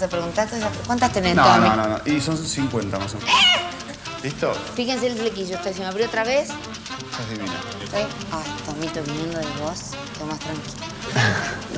vas a preguntar? ¿Cuántas tenés, no? No, no, no. Y son 50 más o menos. ¿Listo? Fíjense el flequillo. Estoy, se me abrió otra vez. Estás divina. Ay, Tomito, viniendo de vos, quedo más tranquilo.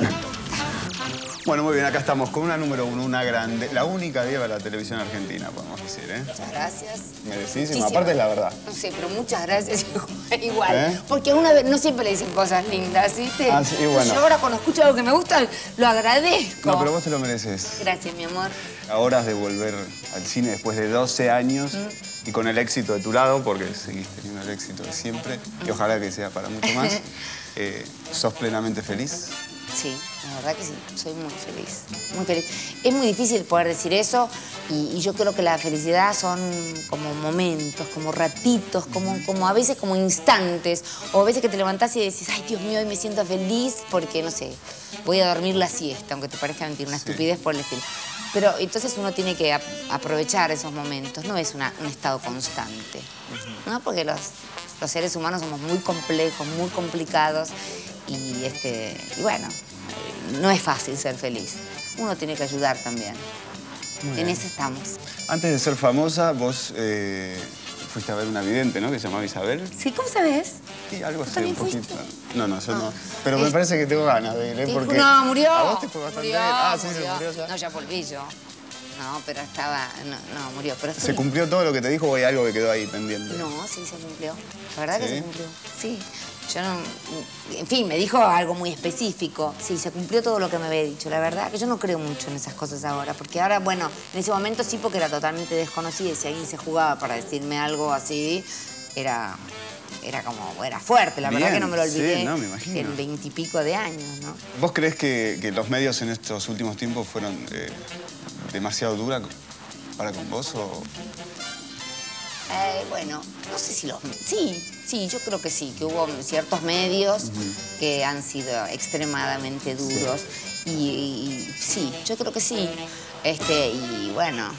Bueno, muy bien, acá estamos con una número uno, una grande, la única diva de la televisión argentina, podemos decir, ¿eh? Muchas gracias. Merecidísima, aparte es la verdad. No sé, pero muchas gracias igual. ¿Eh? Porque una vez, no siempre le dicen cosas lindas, ¿viste? Ah, sí, bueno. Yo ahora cuando escucho algo que me gusta, lo agradezco. No, pero vos te lo mereces. Gracias, mi amor. Ahora de volver al cine después de 12 años Mm. y con el éxito de tu lado, porque seguís teniendo el éxito de siempre, y ojalá que sea para mucho más. Eh, ¿Sos plenamente feliz? Sí, la verdad que sí, soy muy feliz, muy feliz. Es muy difícil poder decir eso y, y yo creo que la felicidad son como momentos, como ratitos, como, como a veces como instantes, o a veces que te levantás y decís, ay Dios mío, hoy me siento feliz porque, no sé, voy a dormir la siesta, aunque te parezca mentir, una Sí. estupidez por el estilo. Pero entonces uno tiene que ap- aprovechar esos momentos, no es una- un estado constante, ¿no? Porque los, los seres humanos somos muy complejos, muy complicados y, este, y bueno, no es fácil ser feliz. Uno tiene que ayudar también. Muy en bien. eso estamos. Antes de ser famosa, vos eh, fuiste a ver una vidente, ¿no? Que se llamaba Isabel. Sí, ¿cómo sabes? Sí, algo así, ¿También un poquito. fuiste? No, no, yo no. Ah. Pero me parece que tengo ganas de ir, ¿eh? Porque no, murió. A vos te fue bastante murió, bien. Ah, sí, murió. se murió ya. No, ya volví yo. No, pero estaba... No, no murió. Pero ¿Se cumplió todo lo que te dijo o hay algo que quedó ahí pendiente? No, sí se cumplió. La verdad que se cumplió. Sí. Yo no. En fin, me dijo algo muy específico. Sí, se cumplió todo lo que me había dicho. La verdad que yo no creo mucho en esas cosas ahora. Porque ahora, bueno, en ese momento sí, porque era totalmente desconocida. Y si alguien se jugaba para decirme algo así, era. Era como. Era fuerte. La verdad que no me lo sí, olvidé. no, me imagino. En veintipico de años, ¿no? ¿Vos crees que, que los medios en estos últimos tiempos fueron eh, demasiado duras para con vos o...? Eh, bueno, no sé si los... Sí, sí, yo creo que sí, que hubo ciertos medios que han sido extremadamente duros. Y, y sí, yo creo que sí. Este, y bueno.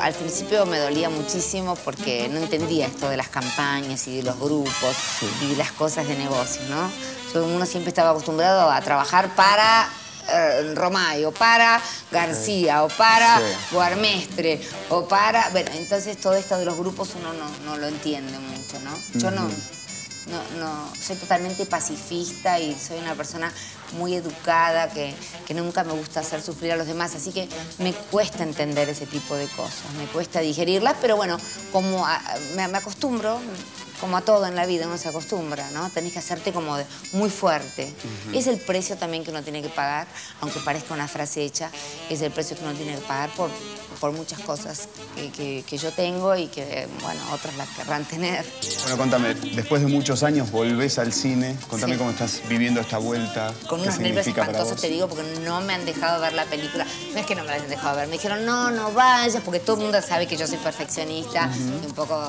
Al principio me dolía muchísimo porque no entendía esto de las campañas y de los grupos y de las cosas de negocio, ¿no? Yo- uno siempre estaba acostumbrado a trabajar para eh, Romay o para García o para Sí. Guarmestre o para... Bueno, entonces todo esto de los grupos uno no, no lo entiende mucho, ¿no? Yo no, no, no, soy totalmente pacifista y soy una persona muy educada que, que nunca me gusta hacer sufrir a los demás, así que me cuesta entender ese tipo de cosas, me cuesta digerirlas, pero bueno, como a- me, me acostumbro, como a todo en la vida uno se acostumbra, ¿no? Tenés que hacerte como de- muy fuerte. Es el precio también que uno tiene que pagar, aunque parezca una frase hecha, es el precio que uno tiene que pagar por, por muchas cosas que, que- que yo tengo y que, bueno, otras las querrán tener. Bueno, contame, después de muchos años volvés al cine. Contame Sí. cómo estás viviendo esta vuelta. Con ¿Qué unos nervios espantosos te digo porque no me han dejado ver la película. No es que no me la hayan dejado ver, me dijeron no, no vayas porque todo el mundo sabe que yo soy perfeccionista y un poco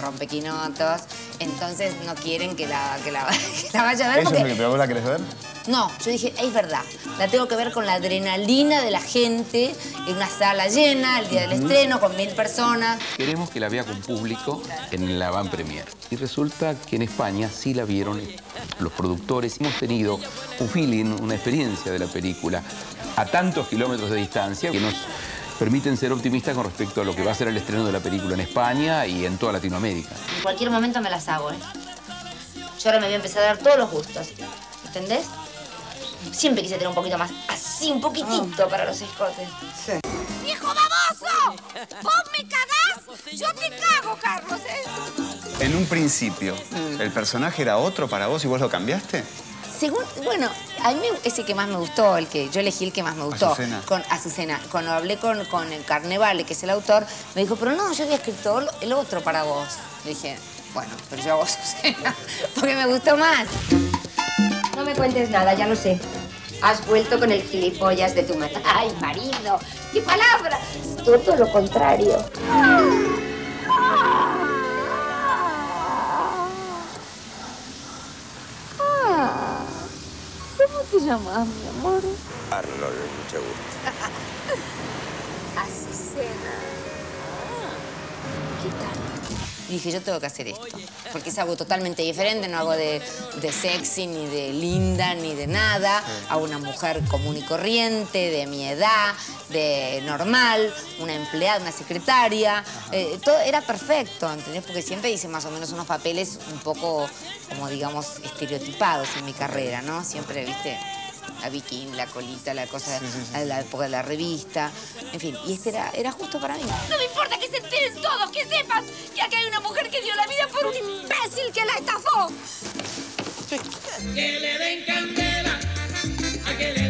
rompequinotos. Entonces no quieren que la, que la, que la vaya a ver ¿Eso es porque lo que pero vos la querés ver? no, yo dije, es verdad, la tengo que ver con la adrenalina de la gente en una sala llena, el día del estreno, con mil personas. Queremos que la vea con público en la van premier. Y resulta que en España sí la vieron los productores. Hemos tenido un feeling, una experiencia de la película a tantos kilómetros de distancia que nos permiten ser optimistas con respecto a lo que va a ser el estreno de la película en España y en toda Latinoamérica. En cualquier momento me las hago, ¿eh? Yo ahora me voy a empezar a dar todos los gustos, ¿entendés? Siempre quise tener un poquito más, así, un poquitito para los escotes. ¡Viejo baboso! ¡Vos me cagás! ¡Yo te cago, Carlos! ¿eh? En un principio, Mm. ¿el personaje era otro para vos y vos lo cambiaste? Según, bueno, a mí es el que más me gustó, el que yo elegí el que más me gustó. Azucena. Con Azucena. Cuando hablé con, con el Carnevale, que es el autor, me dijo, pero no, yo había escrito el- el otro para vos. Le dije, bueno, pero yo hago Azucena, porque me gustó más. No me cuentes nada, ya lo sé. Has vuelto con el gilipollas de tu madre. ¡Ay, marido! ¡Qué palabra! Todo lo contrario. Te llamas, mi amor? Arnold, mucho gusto. Azucena. ¿Qué tal? Y dije, yo tengo que hacer esto. Porque es algo totalmente diferente, no hago de, de sexy, ni de linda, ni de nada. Hago una mujer común y corriente, de mi edad, de normal, una empleada, una secretaria. Eh, todo era perfecto, ¿entendés? Porque siempre hice más o menos unos papeles un poco, como digamos, estereotipados en mi carrera, ¿no? Siempre, viste, la Viking, la colita, la cosa sí, sí, sí. la época de la revista, en fin. Y este era, era justo para mí. No me importa que se enteren todos, que sepas que acá hay una mujer que dio la vida por un imbécil que la estafó. Que le den candela, a que le